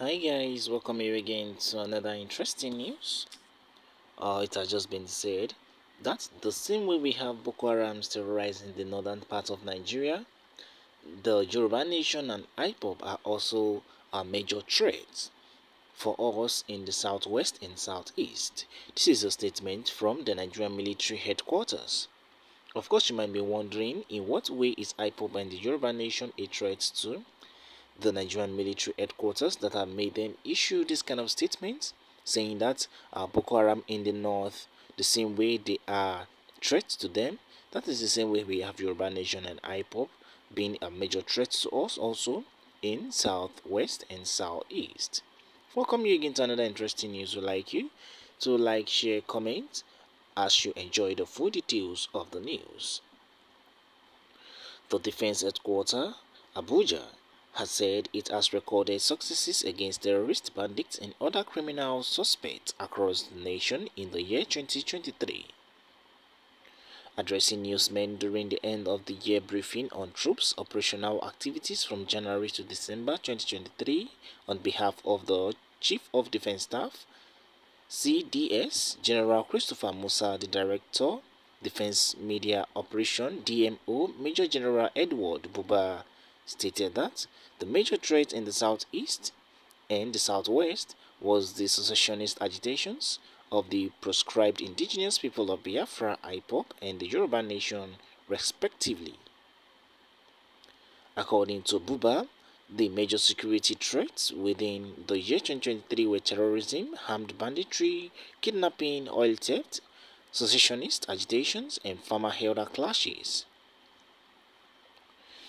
Hi guys, welcome here again to another interesting news. Uh, it has just been said that the same way we have Boko Haram terrorizing the northern part of Nigeria, the Yoruba Nation and IPOB are also a major threat for us in the southwest and southeast. This is a statement from the Nigerian military headquarters. Of course, you might be wondering in what way is IPOB and the Yoruba Nation a threat to the Nigerian military headquarters that have made them issue this kind of statements saying that uh, Boko Haram in the north, the same way they are threats to them, that is the same way we have Yoruba Nation and IPOB being a major threat to us also in southwest and southeast. Welcome you again to another interesting news. We like you to like, share, comment as you enjoy the full details of the news. The Defense Headquarters, Abuja, has said it has recorded successes against terrorist bandits and other criminal suspects across the nation in the year 2023. Addressing newsmen during the end of the year briefing on troops' operational activities from January to December 2023 on behalf of the Chief of Defense Staff, CDS General Christopher Musa, the Director, Defense Media Operation DMO, Major General Edward Buba stated that the major threat in the southeast and the southwest was the secessionist agitations of the proscribed indigenous people of Biafra, IPOB, and the Yoruba nation, respectively. According to Buba, the major security threats within the year 2023 were terrorism, armed banditry, kidnapping, oil theft, secessionist agitations, and farmer-herder clashes.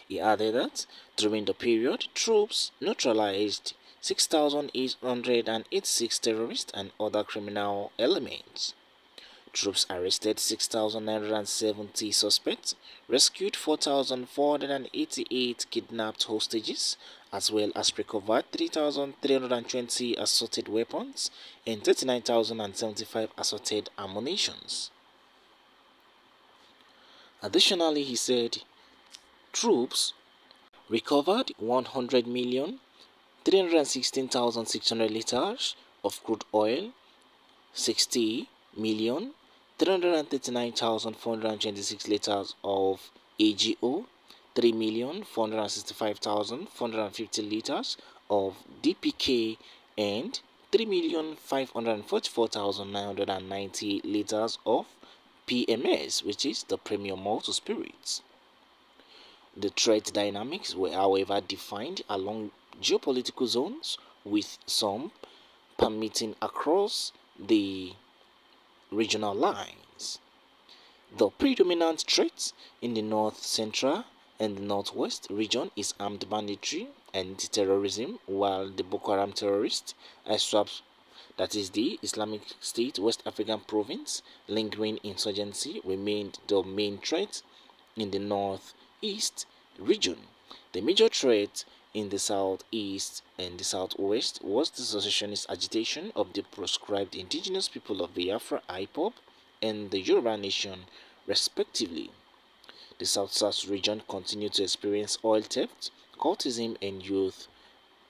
He added that during the period, troops neutralized 6,886 terrorists and other criminal elements. Troops arrested 6,970 suspects, rescued 4,488 kidnapped hostages, as well as recovered 3,320 assorted weapons and 39,075 assorted ammunitions. Additionally, he said Troops recovered 100 million 316,600 liters of crude oil, 60 million 339,426 liters of AGO, 3 million 465,450 liters of DPK, and 3 million 544,990 liters of PMS, which is the premium motor spirits. The threat dynamics were, however, defined along geopolitical zones, with some permitting across the regional lines. The predominant threat in the north central and the northwest region is armed banditry and terrorism, while the Boko Haram terrorists, ISWAP, that is the Islamic State West African province, lingering insurgency remained the main threat in the north east region. The major threat in the southeast and the southwest was the secessionist agitation of the proscribed indigenous people of Biafra IPOB and the Yoruba nation respectively. The south-south region continued to experience oil theft, cultism and youth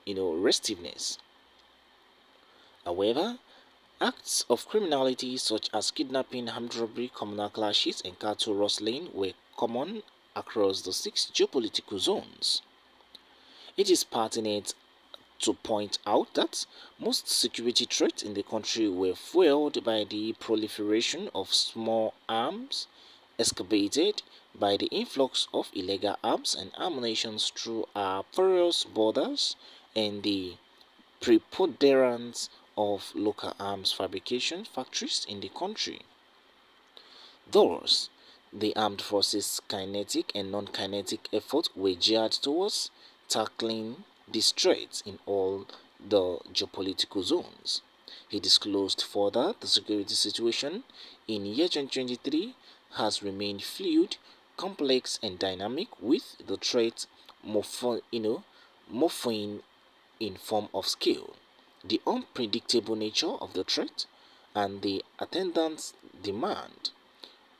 you know, restiveness. However, acts of criminality such as kidnapping, armed robbery, communal clashes and cattle rustling were common across the six geopolitical zones. It is pertinent to point out that most security threats in the country were fueled by the proliferation of small arms, excavated by the influx of illegal arms and ammunition through our porous borders and the preponderance of local arms fabrication factories in the country. Thus, the armed forces' kinetic and non-kinetic efforts were geared towards tackling these threats in all the geopolitical zones. He disclosed further the security situation in year 2023 has remained fluid, complex and dynamic with the threat morphing in form of scale, the unpredictable nature of the threat, and the attendant demand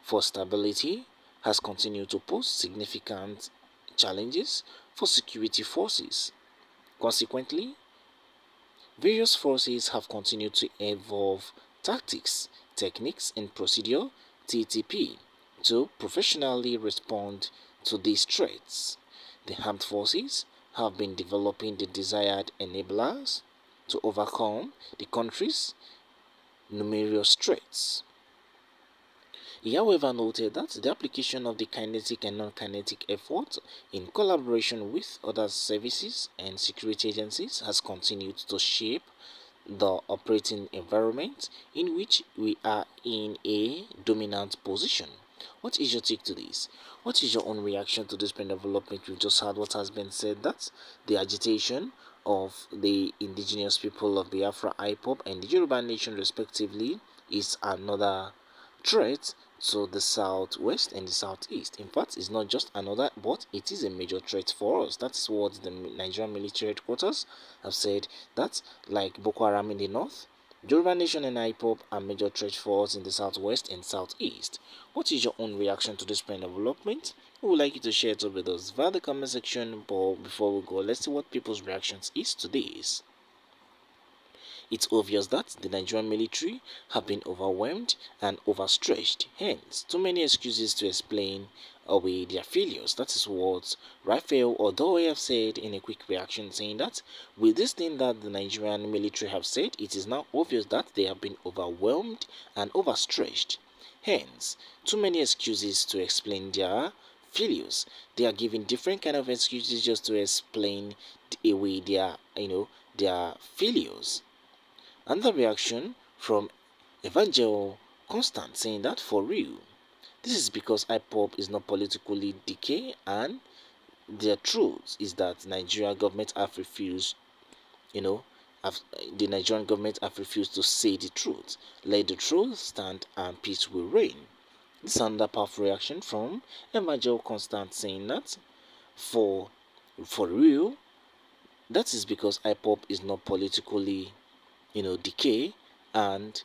for stability has continued to pose significant challenges for security forces. Consequently, various forces have continued to evolve tactics, techniques, and procedure (TTP) to professionally respond to these threats. The armed forces have been developing the desired enablers to overcome the country's numerous threats. He however noted that the application of the kinetic and non-kinetic effort in collaboration with other services and security agencies has continued to shape the operating environment in which we are in a dominant position. What is your take to this? What is your own reaction to this development? You just heard what has been said that the agitation of the indigenous people of Biafra, IPOB, and the Yoruba nation, respectively, is another threat to the southwest and the southeast. In fact, it's not just another, but it is a major threat for us. That's what the Nigerian military headquarters have said. That, like Boko Haram in the north, Yoruba Nation and IPOB are major threats for us in the southwest and southeast. What is your own reaction to this trend development? We would like you to share it with us via the comment section. But before we go, let's see what people's reactions is to this. It's obvious that the Nigerian military have been overwhelmed and overstretched, hence too many excuses to explain away their failures. That is what Raphael Odoe have said in a quick reaction saying that with this thing that the Nigerian military have said, it is now obvious that they have been overwhelmed and overstretched. Hence, too many excuses to explain their failures. They are giving different kind of excuses just to explain away their, you know, their failures. Another reaction from Evangel Constant saying that for real. This is because IPOB is not politically decay and the truth is that Nigeria government have refused, you know, have, the Nigerian government have refused to say the truth. Let the truth stand and peace will reign. This is another powerful reaction from Evangel Constant saying that for for real, that is because IPOB is not politically you know decay and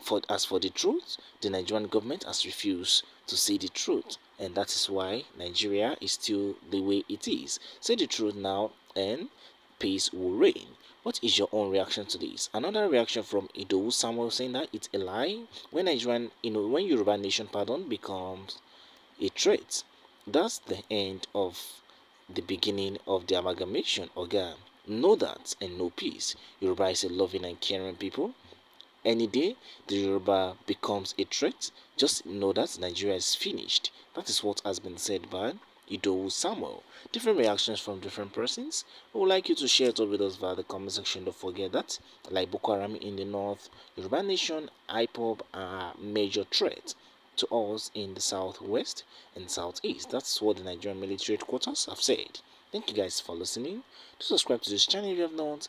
for as for the truth the nigerian government has refused to say the truth. And that is why nigeria is still the way it is. Say the truth now and peace will reign. What is your own reaction to this? Another reaction from ido samuel saying that it's a lie. When nigerian you know when yoruba nation pardon becomes a threat that's the end of the beginning of the amalgamation organ Know that and know peace. Yoruba is a loving and caring people. Any day the Yoruba becomes a threat, just know that Nigeria is finished. That is what has been said by Ido Samuel. Different reactions from different persons. We would like you to share it with us via the comment section. Don't forget that, like Boko Haram in the north, Yoruba Nation, IPOB are major threats to us in the southwest and southeast. That's what the Nigerian military headquarters have said. Thank you guys for listening. To subscribe to this channel if you have not